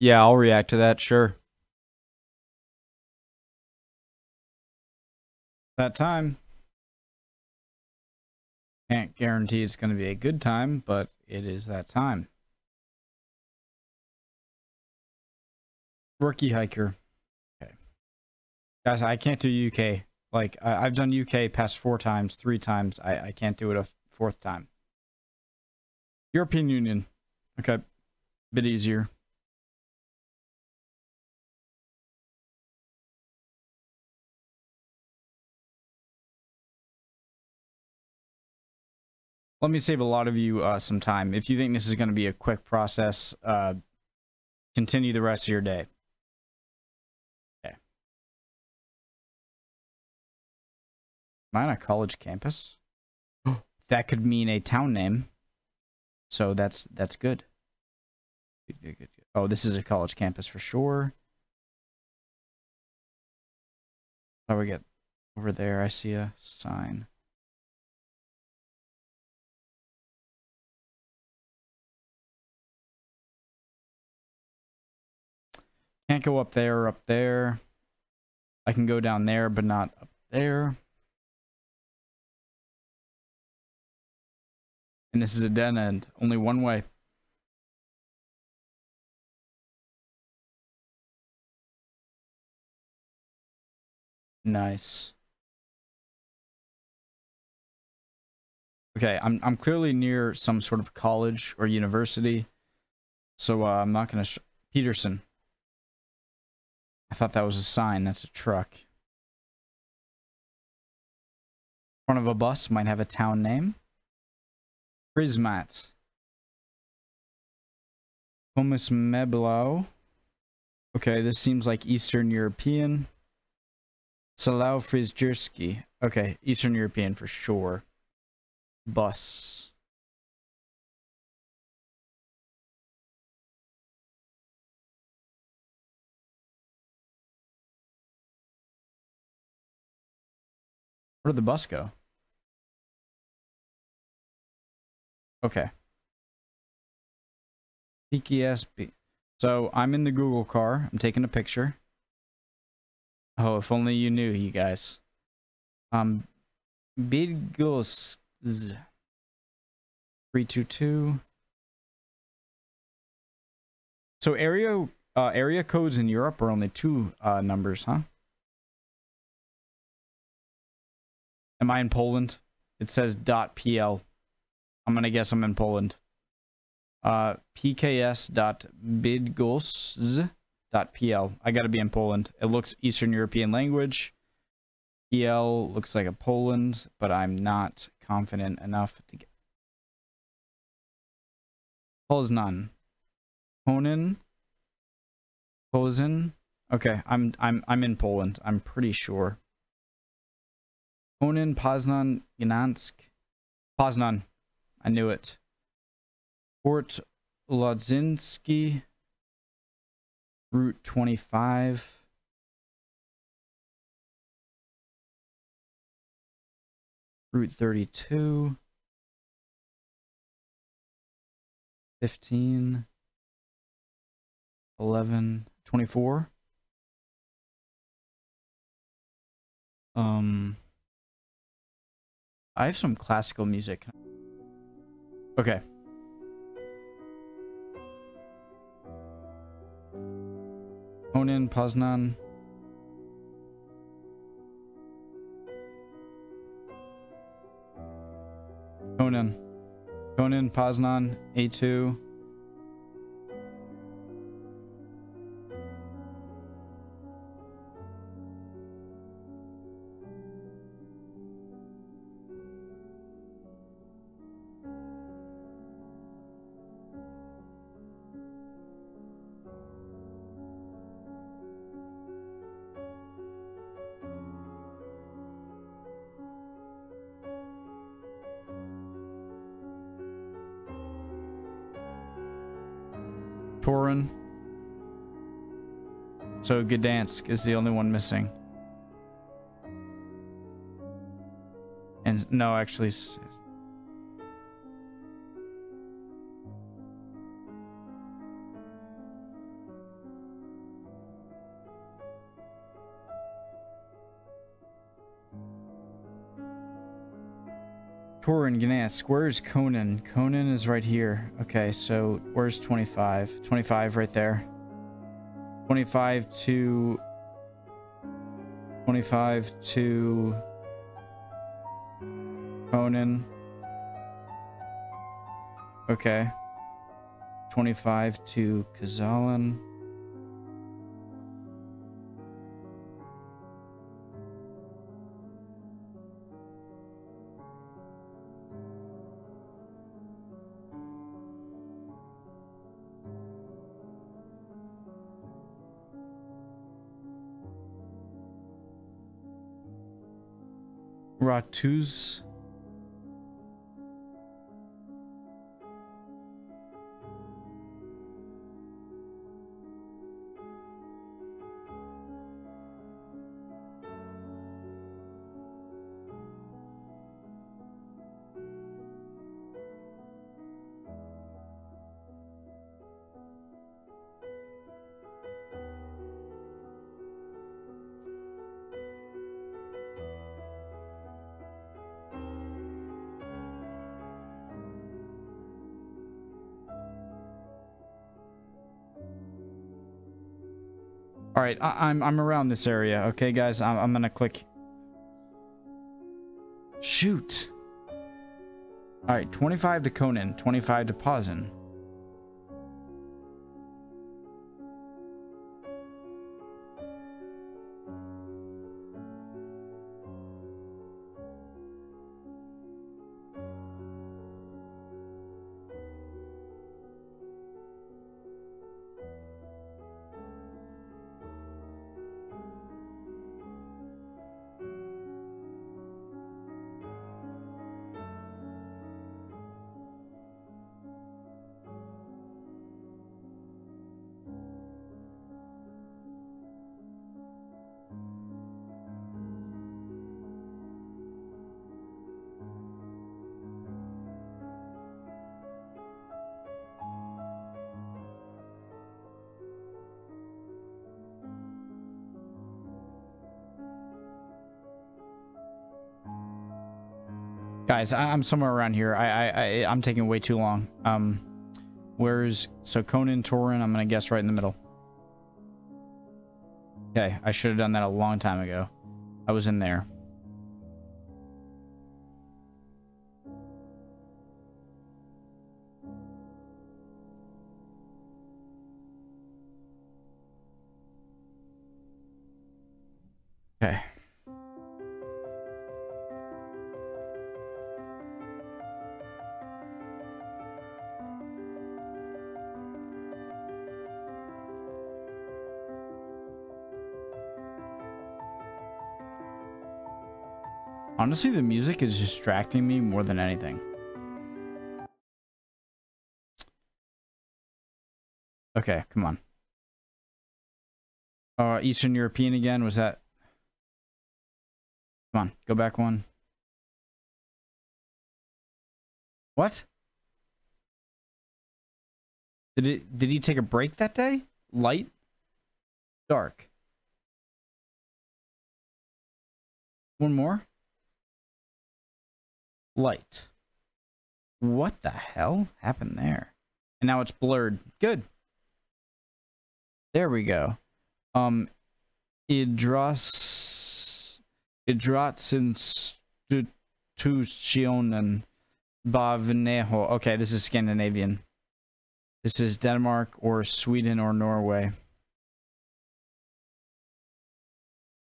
Yeah, I'll react to that, sure. That time. Can't guarantee it's going to be a good time, but it is that time. Rookie hiker. Okay. Guys, I can't do UK. Like, I, have done UK past four times, three times. I, I can't do it a fourth time. European Union. Okay. Bit easier. Let me save a lot of you uh, some time. If you think this is going to be a quick process, uh, continue the rest of your day. Okay. Am I on a college campus? that could mean a town name. So that's that's good. Oh, this is a college campus for sure. How do we get over there? I see a sign. Can't go up there or up there. I can go down there, but not up there. And this is a dead end. Only one way. Nice. Okay, I'm I'm clearly near some sort of college or university, so uh, I'm not gonna. Peterson. I thought that was a sign. That's a truck. Front of a bus might have a town name. Prismat. Meblau. Okay, this seems like Eastern European. Salau Frizjerski. Okay, Eastern European for sure. Bus. Where did the bus go? Okay. PKSB. So I'm in the Google car. I'm taking a picture. Oh, if only you knew, you guys. Um, Bidgos 322. So area uh, area codes in Europe are only two uh, numbers, huh? Am I in Poland? It says .pl. I'm gonna guess I'm in Poland. Uh, pks.bydgoszcz.pl. I gotta be in Poland. It looks Eastern European language. PL looks like a Poland, but I'm not confident enough to get. Poznan. Ponen. Posen. Okay, I'm I'm I'm in Poland. I'm pretty sure. Ponen, Poznan, Gdansk. Poznan. I knew it. Fort Lodzinski. Route 25. Route 32. 15. 11. 24. Um... I have some classical music. Okay. Onin, Poznan. Conan. Conan, Poznan, A2. Torin. So Gdansk is the only one missing. And no, actually... Torin Gdansk. Where's Conan? Conan is right here. Okay, so where's 25? 25 right there. 25 to 25 to Conan. Okay. 25 to Kazalan. Ratuz. All right, I am I'm, I'm around this area. Okay, guys, I'm, I'm gonna click. Shoot. All right, 25 to Conan, 25 to Pazin. Guys, I, am somewhere around here. I, I, I, I'm taking way too long. Um, where's, so Conan, Torin, I'm gonna guess right in the middle. Okay, I should have done that a long time ago. I was in there. Okay. Honestly, the music is distracting me more than anything. Okay, come on. Uh, Eastern European again, was that? Come on, go back one. What? Did it, did he take a break that day? Light? Dark? One more? Light. What the hell happened there? And now it's blurred. Good. There we go. Um, Idras, Idratsinstitutionen Bavneho. Okay, this is Scandinavian. This is Denmark or Sweden or Norway.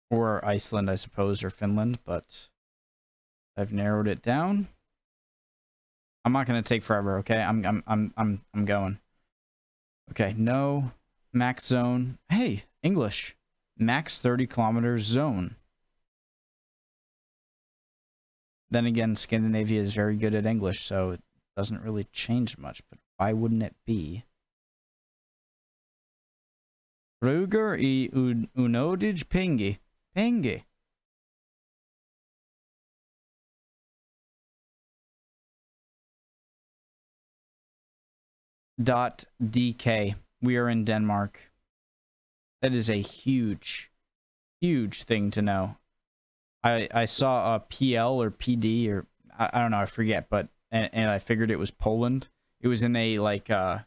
Or Iceland, I suppose, or Finland, but I've narrowed it down. I'm not gonna take forever, okay? I'm I'm I'm I'm I'm going. Okay, no max zone. Hey, English. Max 30 kilometers zone. Then again, Scandinavia is very good at English, so it doesn't really change much, but why wouldn't it be? Ruger i unodij pengi. Pengi. Dk. We are in Denmark. That is a huge, huge thing to know. I I saw a PL or PD or I, I don't know, I forget, but and, and I figured it was Poland. It was in a like uh,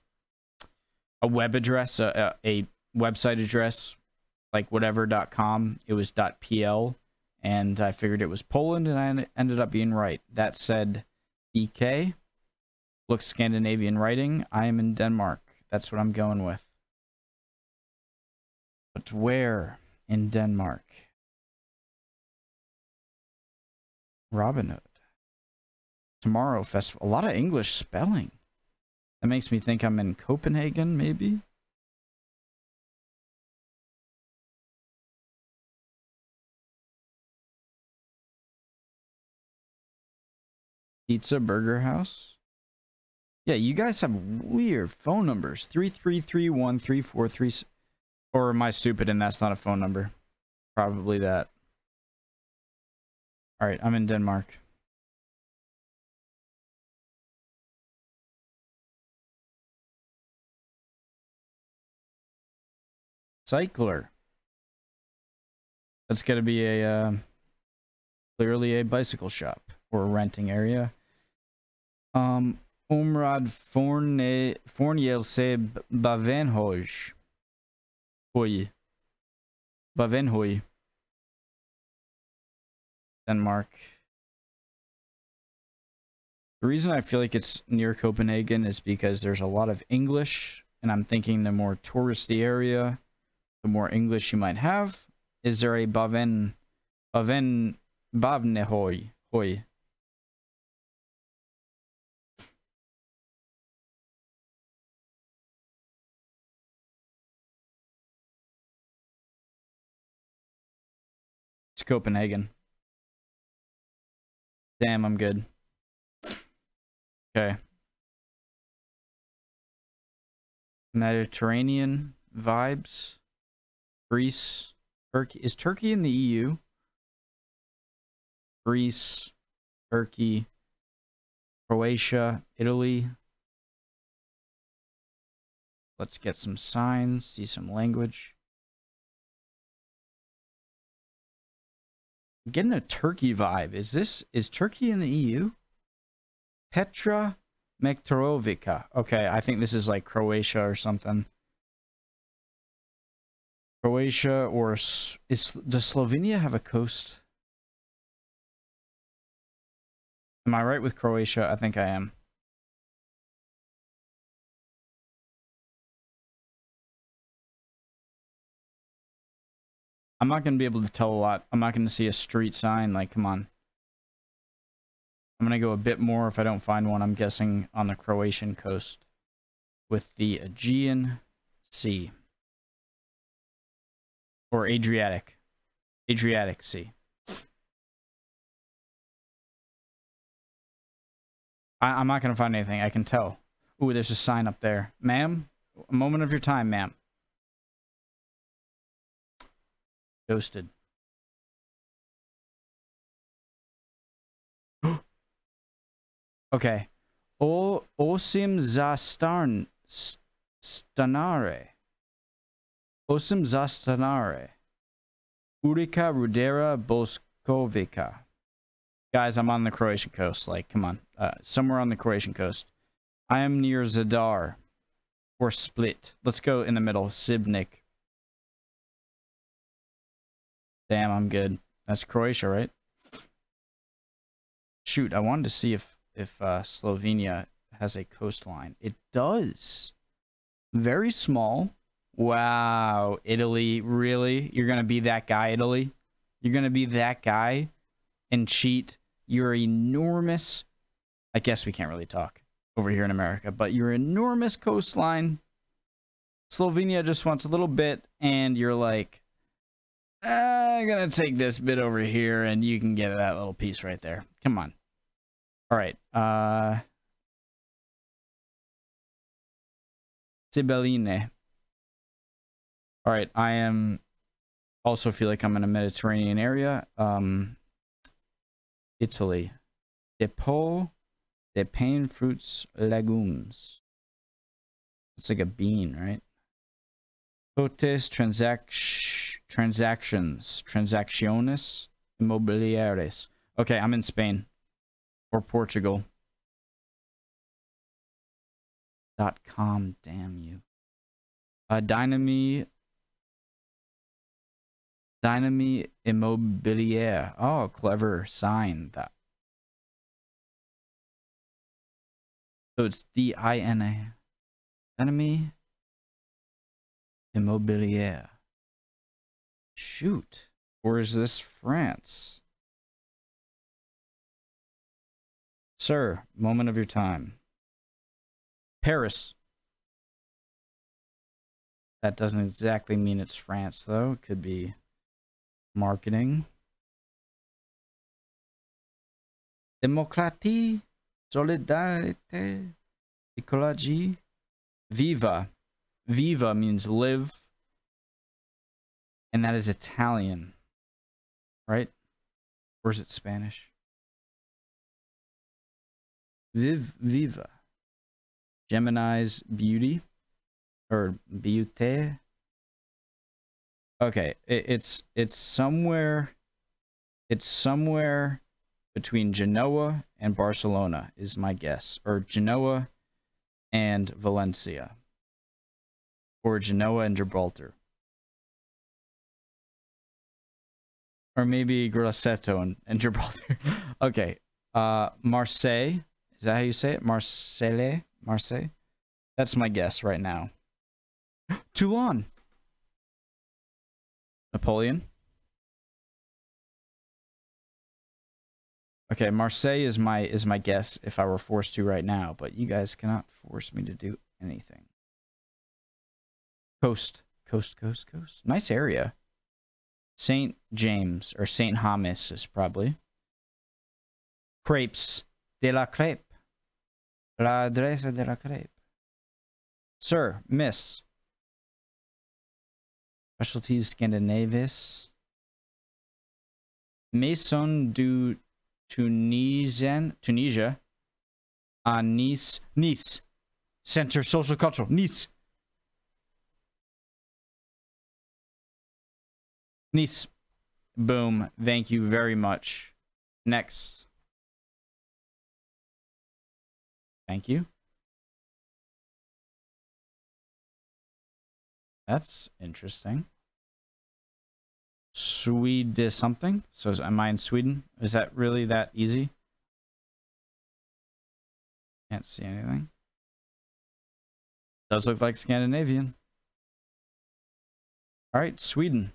a web address, a, a, website address, like whatever.com. It was dot .pl, and I figured it was Poland, and I ended up being right. That said, DK looks Scandinavian writing. I am in Denmark. That's what I'm going with. But where in Denmark? Robin Hood. Tomorrow festival. A lot of English spelling. That makes me think I'm in Copenhagen, maybe? Pizza Burger House? Yeah, you guys have weird phone numbers. 3331 Or am I stupid and that's not a phone number? Probably that. Alright, I'm in Denmark. Cycler. That's going to be a, uh, clearly a bicycle shop or a renting area. Um, Omrad Forniel se Bavenhoj. Hoy. Bavenhoj. Denmark. The reason I feel like it's near Copenhagen is because there's a lot of English, and I'm thinking the more touristy area, the more English you might have. Is there a Baven, Baven, Bavnehoy, Hoy? Copenhagen. Damn, I'm good. Okay. Mediterranean vibes. Greece. Turkey. Is Turkey in the EU? Greece. Turkey. Croatia. Italy. Let's get some signs, see some language. Getting a Turkey vibe. Is this is Turkey in the EU? Petra Mektarovica. Okay, I think this is like Croatia or something. Croatia or is does Slovenia have a coast? Am I right with Croatia? I think I am. I'm not going to be able to tell a lot. I'm not going to see a street sign. Like, come on. I'm going to go a bit more if I don't find one. I'm guessing on the Croatian coast with the Aegean Sea. Or Adriatic. Adriatic Sea. I I'm not going to find anything. I can tell. Ooh, there's a sign up there. Ma'am, a moment of your time, ma'am. Ghosted. okay. O osim zastarn stanare. Osim za zastanare. Urica Rudera Boskovica. Guys, I'm on the Croatian coast. Like, come on. Uh, somewhere on the Croatian coast. I am near Zadar. Or Split. Let's go in the middle. Sibnik. Damn, I'm good. That's Croatia, right? Shoot, I wanted to see if if uh, Slovenia has a coastline. It does. Very small. Wow, Italy, really? You're gonna be that guy, Italy? You're gonna be that guy and cheat your enormous. I guess we can't really talk over here in America, but your enormous coastline. Slovenia just wants a little bit, and you're like, I'm gonna take this bit over here and you can get that little piece right there. Come on. All right. Uh, Sibeline. All right. I am also feel like I'm in a Mediterranean area. Um, Italy. Depot de pain fruits legumes. It's like a bean, right? Cotes transac transactions, transacciones inmobiliarias. Okay, I'm in Spain. or Portugal. Dot com, damn you. Uh, Dynami. Dynami Immobilier. Oh, clever sign that. So it's D I N A. Dynami Immobilier. Shoot. Or is this France? Sir, moment of your time. Paris. That doesn't exactly mean it's France, though. It could be marketing. Démocratie, solidarité, écologie. Viva. Viva means live. And that is Italian. Right? Or is it Spanish? Viv Viva. Gemini's beauty or beauté. Okay, it, it's it's somewhere it's somewhere between Genoa and Barcelona is my guess or Genoa and Valencia or Genoa and Gibraltar. Or maybe Grosseto and, and Gibraltar. okay. Uh Marseille. Is that how you say it? Marseille? Marseille? That's my guess right now. Toulon. Napoleon. Okay, Marseille is my is my guess if I were forced to right now, but you guys cannot force me to do anything. Coast, coast, coast, coast. Nice area. St. James or St. Hamis is probably. Crepes. De la crêpe. La adresse de la crêpe. Sir, miss. Specialties Scandinavis. Maison du Tunisian, Tunisia. Uh, nice, Nice. Center Social Cultural, Nice. Nice. Boom. Thank you very much. Next. Thank you. That's interesting. Swede something. So am I in Sweden? Is that really that easy? Can't see anything. Does look like Scandinavian. All right, Sweden.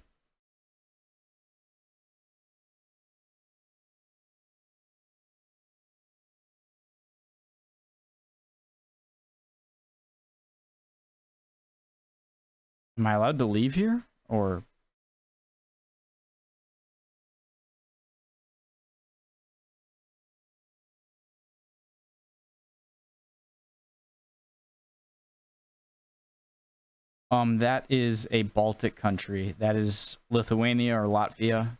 Am I allowed to leave here? Or... Um, that is a Baltic country. That is Lithuania or Latvia.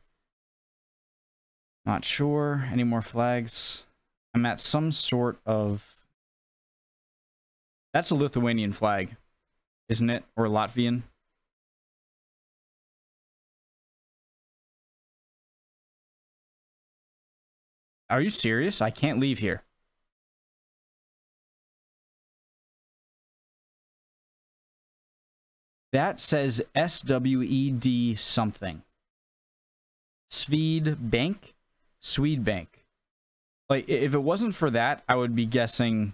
Not sure. Any more flags? I'm at some sort of... That's a Lithuanian flag isn't it? Or Latvian? Are you serious? I can't leave here. That says S-W-E-D something. Swede Bank? Swede Bank. Like, if it wasn't for that, I would be guessing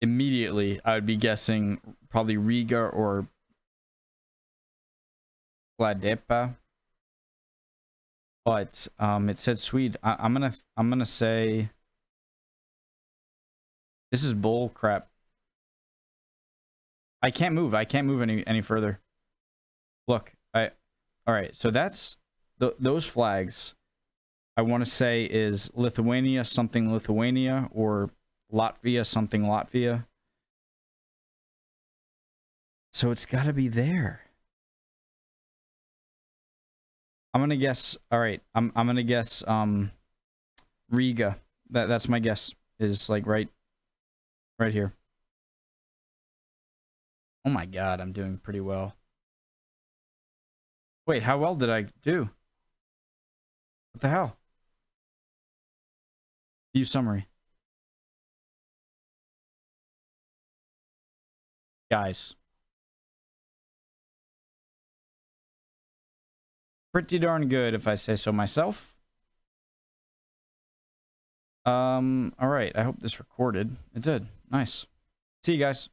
immediately. I would be guessing probably Riga or Gladepa. But um, it said Swede. I I'm gonna I'm gonna say this is bull crap. I can't move. I can't move any any further. Look, I all right. So that's the those flags. I want to say is Lithuania something Lithuania or Latvia something Latvia. So it's got to be there. I'm going to guess all right. I'm I'm going to guess um Riga. That that's my guess is like right right here. Oh my god, I'm doing pretty well. Wait, how well did I do? What the hell? View summary. Guys. Pretty darn good, if I say so myself. Um, all right. I hope this recorded. It did. Nice. See you guys.